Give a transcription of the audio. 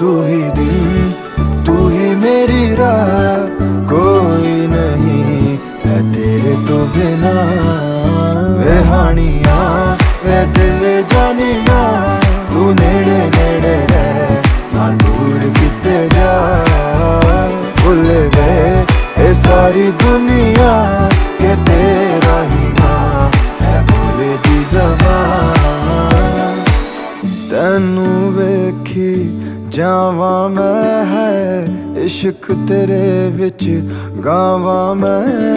तू ही दिल, तू ही मेरी राह, कोई नहीं है तेरे तो बिना। वे हानिया, वे दिल जानिया, तू नेड़े नेड़े रह, ना दूर किते जा। भूल गए सारी दुनिया ਤੈਨੂੰ ਵੇਖੀ ਜਾਵਾਂ ਮੈਂ ਹੈ ਇਸ਼ਕ ਤੇਰੇ ਵਿੱਚ ਗਾਵਾਂ ਮੈਂ।